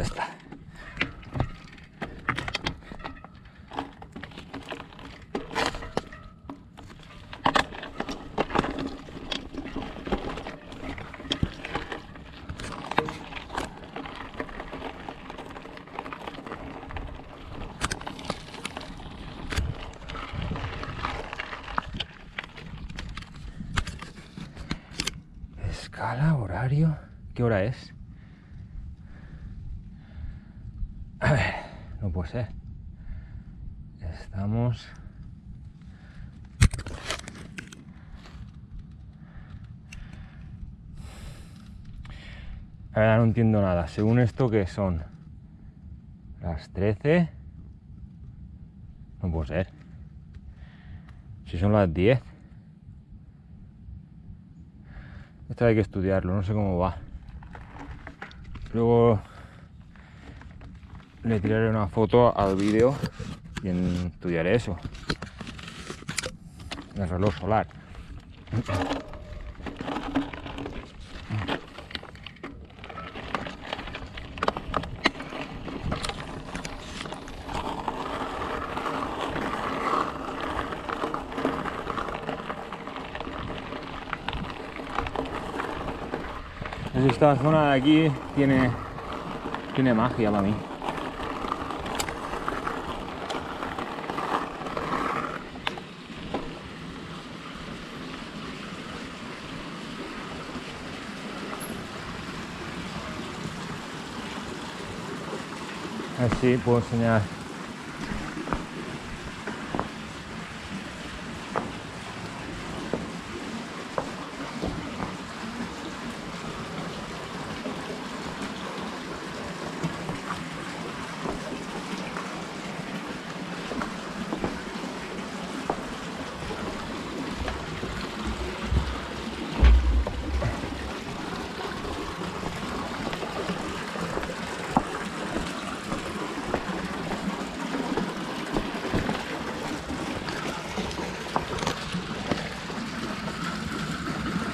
está. Escala, horario. ¿Qué hora es? A no puede ser. Estamos. Ahora no entiendo nada. Según esto, que son? Las 13. No puede ser. Si son las 10. Esto hay que estudiarlo, no sé cómo va. Luego le tiraré una foto al vídeo y estudiaré eso. El reloj solar. Esta zona de aquí tiene, tiene magia para mí. Eh Así puedo enseñar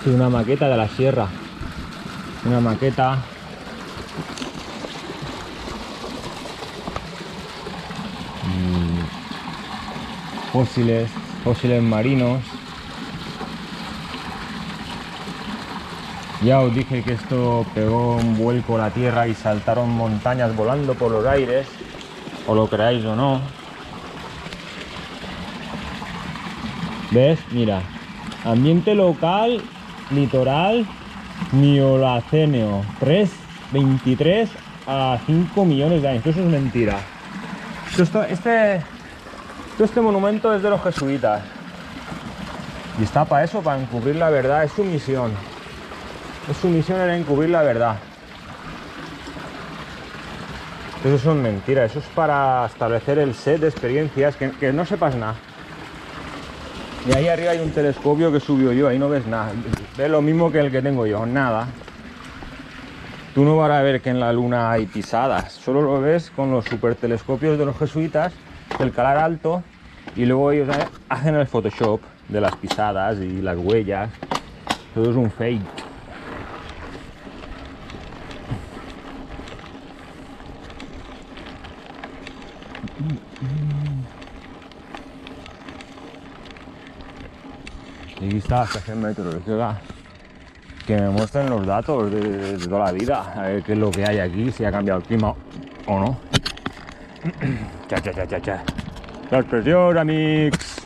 Sí, una maqueta de la sierra. Una maqueta. Mm, Fósiles, fósiles marinos. Ya os dije que esto pegó un vuelco a la tierra y saltaron montañas volando por los aires, o lo creáis o no. ¿Ves? Mira, ambiente local litoral Miolacéneo 3, 23 a 5 millones de años. Eso es mentira. Esto, este, este monumento es de los jesuitas. Y está para eso, para encubrir la verdad. Es su misión. Es su misión era encubrir la verdad. Eso son mentiras. Eso es para establecer el set de experiencias que, que no sepas nada. Y ahí arriba hay un telescopio que subió yo, ahí no ves nada. Ves lo mismo que el que tengo yo, nada. Tú no vas a ver que en la luna hay pisadas, solo lo ves con los super telescopios de los jesuitas, el calar alto, y luego ellos hacen el Photoshop de las pisadas y las huellas. Todo es un fake. Y aquí está la estación meteorológica que me muestren los datos de, de, toda la vida, a ver qué es lo que hay aquí, si ha cambiado el clima o no. cha, cha, cha, cha, cha. La expresión, amigos.